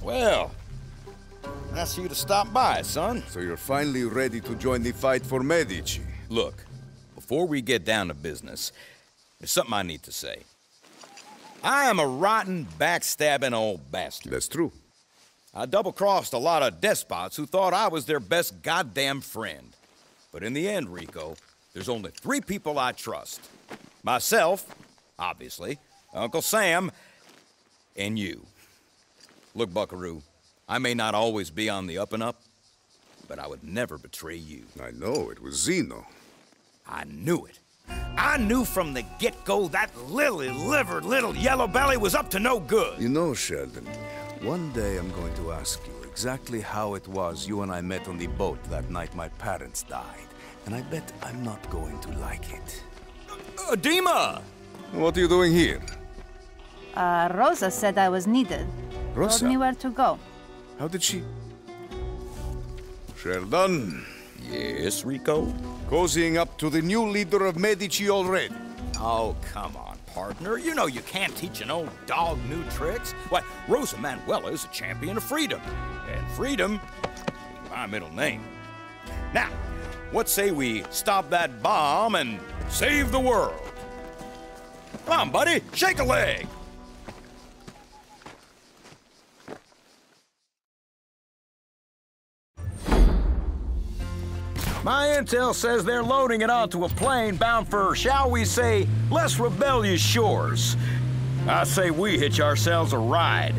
Well, nice of you to stop by, son. So you're finally ready to join the fight for Medici. Look, before we get down to business, there's something I need to say. I am a rotten, backstabbing old bastard. That's true. I double-crossed a lot of despots who thought I was their best goddamn friend. But in the end, Rico, there's only three people I trust. Myself, obviously, Uncle Sam, and you. Look, Buckaroo, I may not always be on the up and up, but I would never betray you. I know, it was Zeno. I knew it. I knew from the get-go that lily-livered little yellow belly was up to no good. You know, Sheldon, one day I'm going to ask you exactly how it was you and I met on the boat that night my parents died. And I bet I'm not going to like it. Uh, Dimah! What are you doing here? Uh, Rosa said I was needed. Rosa? Told me where to go. How did she... Sheldon, Yes, Rico? cozying up to the new leader of Medici already. Oh, come on, partner. You know you can't teach an old dog new tricks. Why, Rosa Manaea is a champion of freedom. And freedom is my middle name. Now, what say we stop that bomb and save the world? Come on, buddy, shake a leg. My intel says they're loading it onto a plane bound for, shall we say, less rebellious shores. I say we hitch ourselves a ride.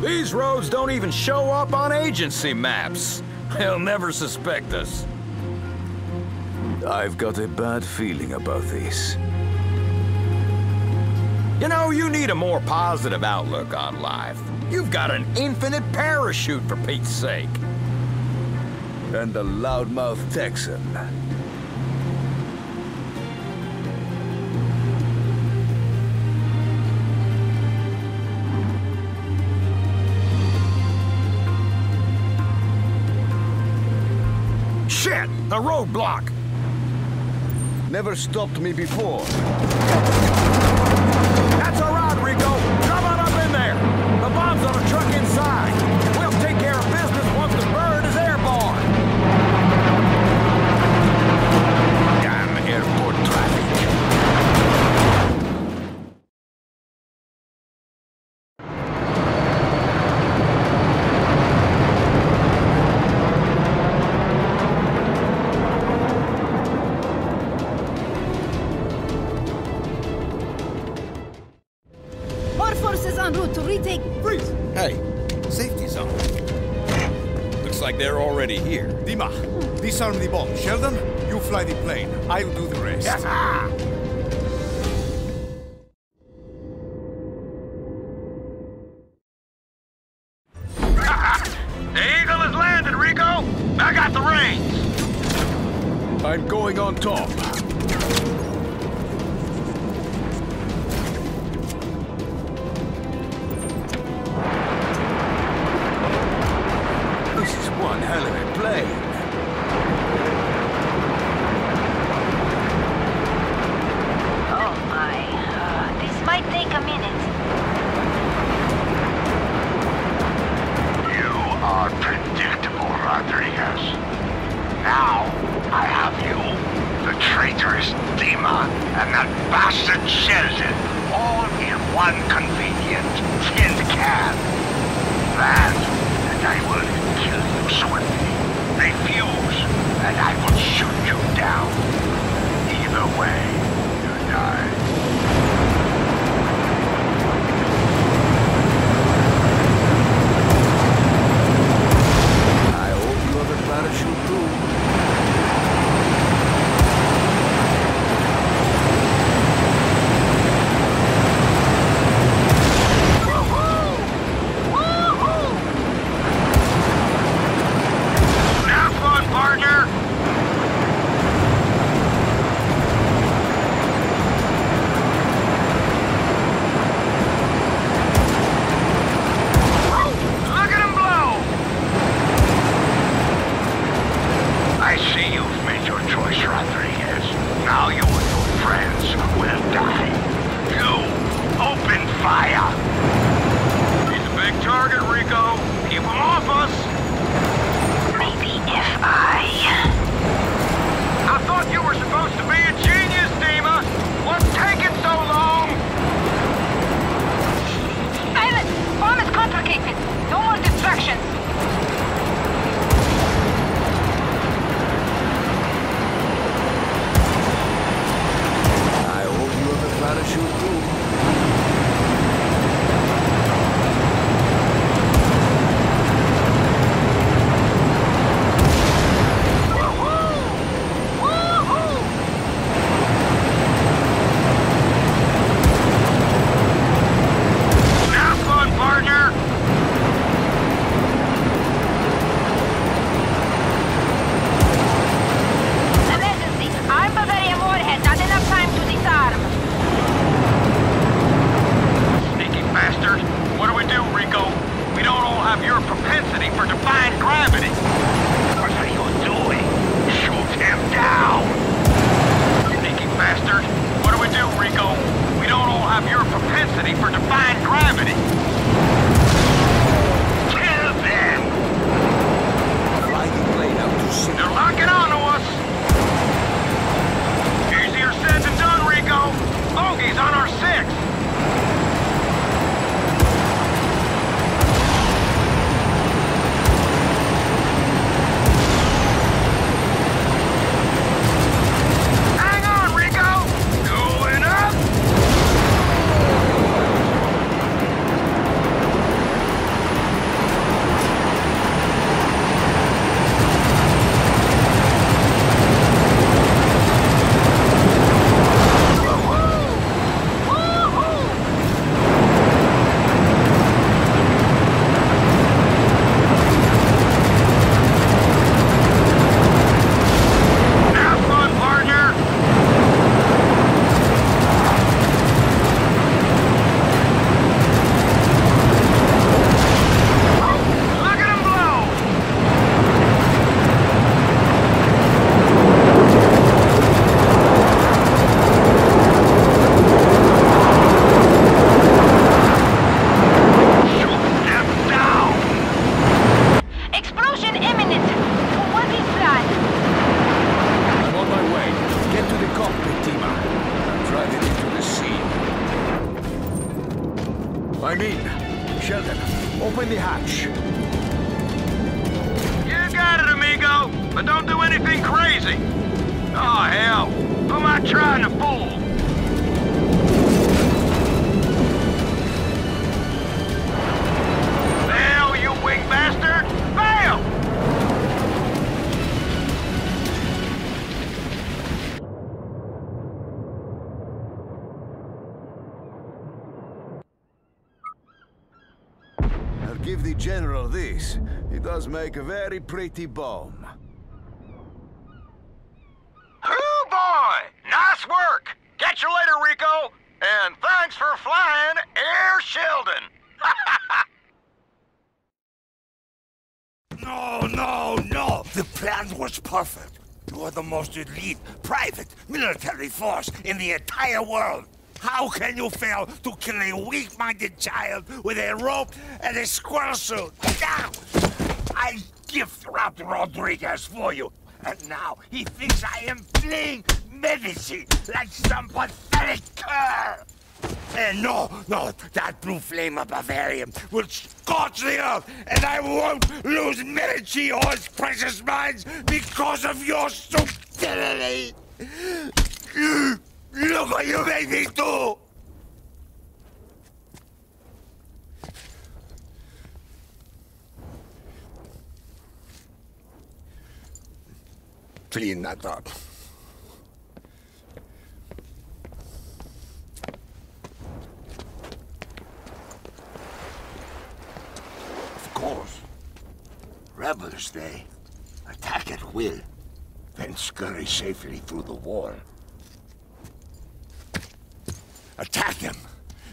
These roads don't even show up on agency maps. They'll never suspect us. I've got a bad feeling about this. You know, you need a more positive outlook on life. You've got an infinite parachute, for Pete's sake. And the loudmouth Texan. Shit! A roadblock! Never stopped me before. That's a rod, Rico! Come on up in there! The bomb's on a truck inside! Disarm the bomb. Sheldon, you fly the plane. I'll do the rest. The General this. He does make a very pretty bomb. Oh, boy! Nice work! Catch you later, Rico! And thanks for flying Air Sheldon! No, no, no! The plan was perfect. You are the most elite private military force in the entire world. How can you fail to kill a weak-minded child with a rope and a squirrel suit? Now, I gift wrapped Rodriguez for you, and now he thinks I am playing Medici like some pathetic cur. And no, no, that blue flame of Bavarium will scorch the earth, and I won't lose Medici or his precious mines because of your stupidity. Look what you made me do! Clean that up. Of course. Rebels, they attack at will, then scurry safely through the wall. Attack them!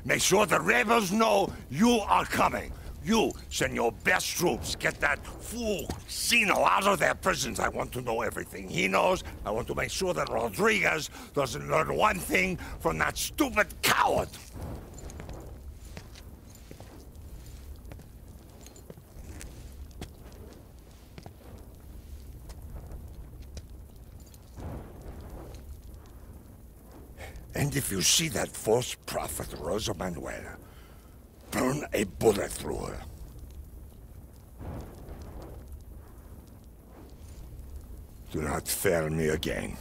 Make sure the rebels know you are coming. You send your best troops. Get that fool Zeno out of their prisons. I want to know everything he knows. I want to make sure that Rodriguez doesn't learn one thing from that stupid coward. If you see that false prophet Rosa Manaea, burn a bullet through her. Do not fail me again.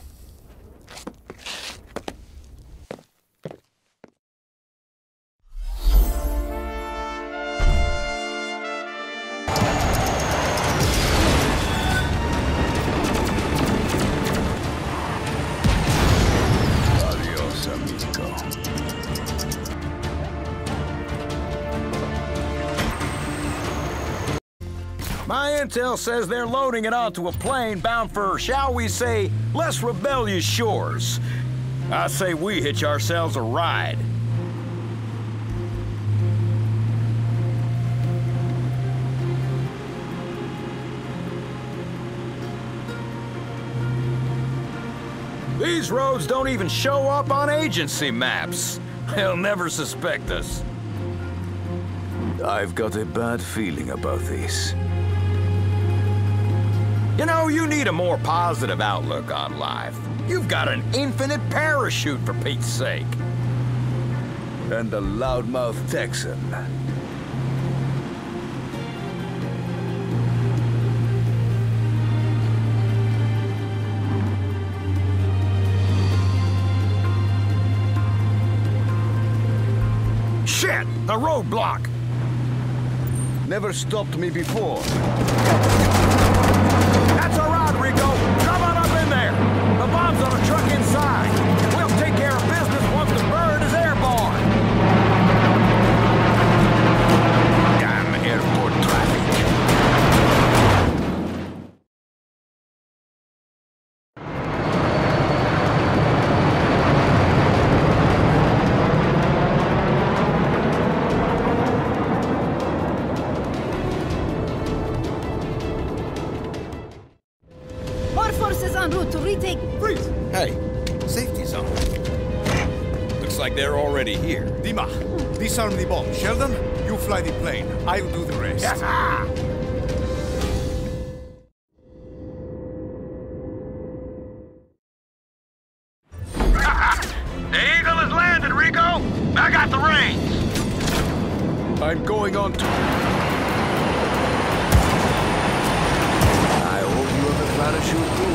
My intel says they're loading it onto a plane bound for, shall we say, less rebellious shores. I say we hitch ourselves a ride. These roads don't even show up on agency maps. They'll never suspect us. I've got a bad feeling about this. You know, you need a more positive outlook on life. You've got an infinite parachute, for Pete's sake. And the loudmouth Texan. Shit! A roadblock! Never stopped me before. disarm the bomb. Sheldon, you fly the plane. I'll do the rest. Yes, ah! the Eagle has landed, Rico! I got the range. I'm going on to... I hope you have a parachute too.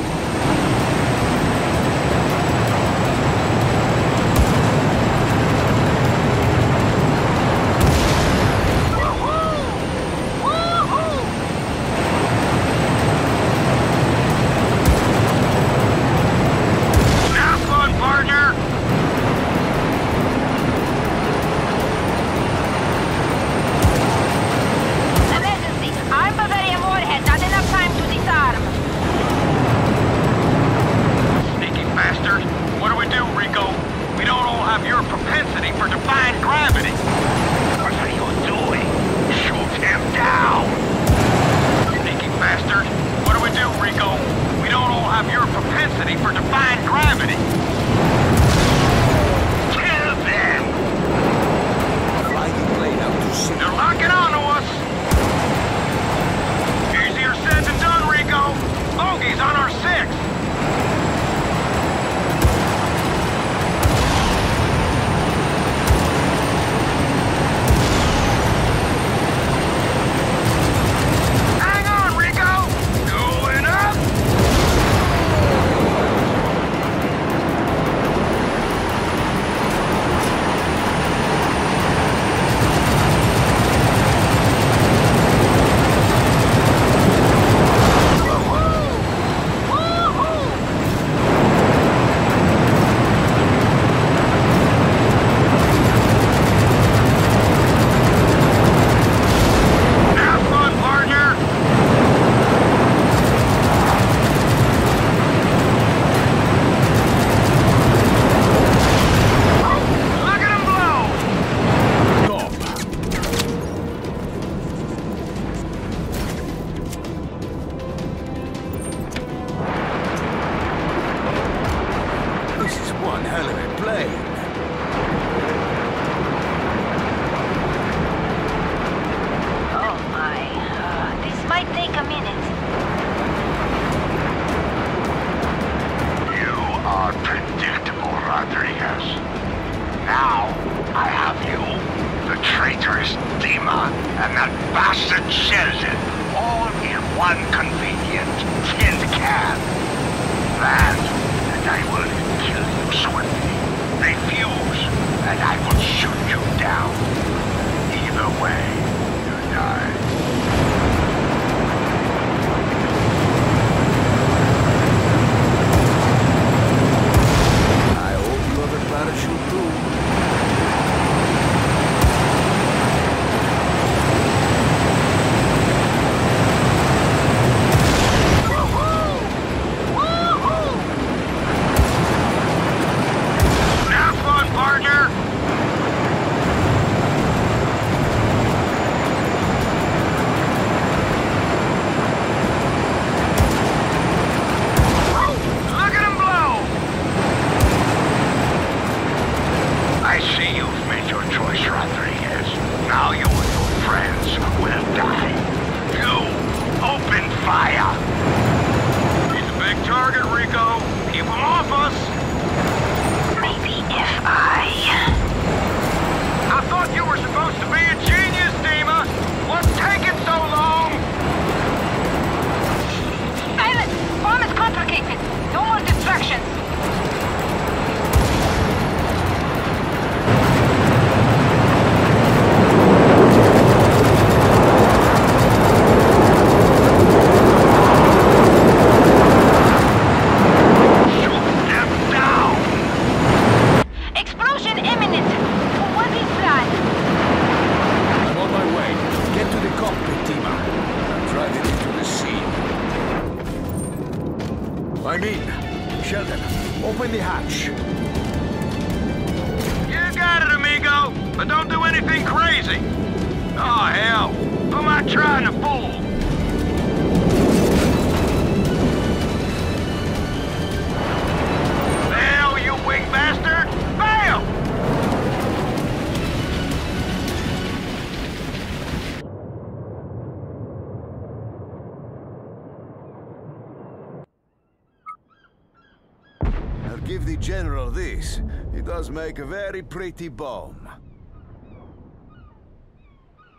Does make a very pretty bomb.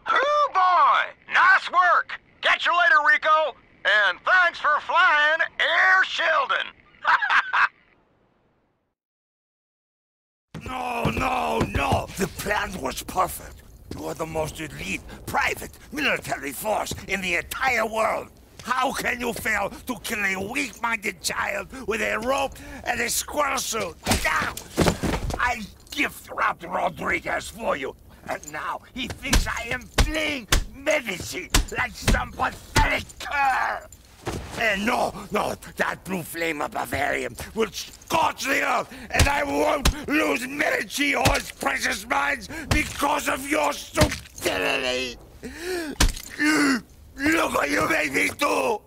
Oh boy! Nice work! Catch you later, Rico! And thanks for flying Air Sheldon! No, no, no! The plan was perfect. You are the most elite, private, military force in the entire world. How can you fail to kill a weak-minded child with a rope and a squirrel suit? Now, I gift wrapped Rodriguez for you. And now he thinks I am playing Medici like some pathetic cur. And no, no, that blue flame of Bavarium will scorch the earth, and I won't lose Medici or his precious mines because of your stupidity. Look what you made me do!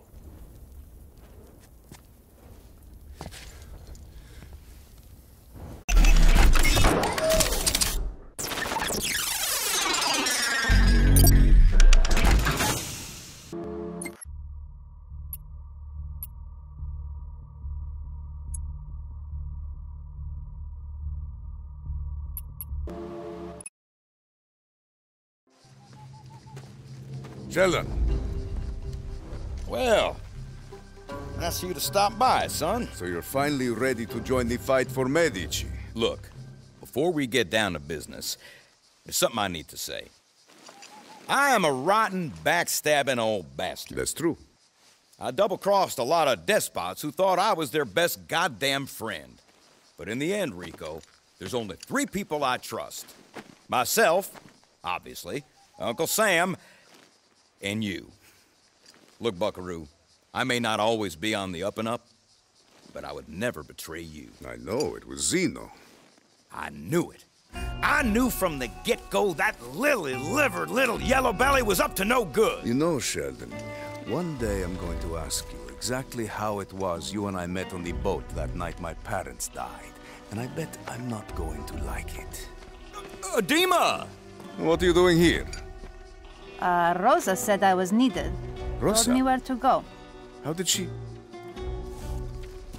Sheldon, Well, nice of you to stop by, son. so you're finally ready to join the fight for Medici. Look, before we get down to business, there's something I need to say. I am a rotten, backstabbing old bastard. That's true. I double crossed a lot of despots who thought I was their best goddamn friend. But in the end, Rico, there's only three people I trust myself, obviously, Uncle Sam, and you. Look, Buckaroo, I may not always be on the up and up, but I would never betray you. I know, it was Zeno. I knew it. I knew from the get go that lily livered little yellow belly was up to no good. You know, Sheldon, one day I'm going to ask you exactly how it was you and I met on the boat that night my parents died. And I bet I'm not going to like it. Uh, Dimah! What are you doing here? Uh, Rosa said I was needed. Rosa? Told me where to go. How did she...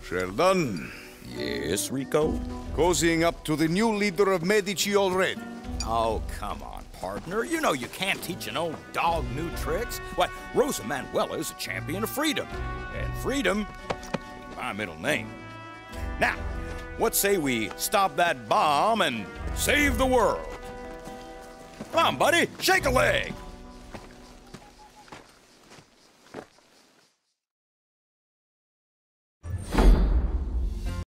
Sheldon, Yes, Rico? cozying up to the new leader of Medici already. Oh, come on, partner. You know you can't teach an old dog new tricks. Why, Rosa Manaea is a champion of freedom. And freedom my middle name. Now, what say we stop that bomb and save the world? Come on, buddy, shake a leg.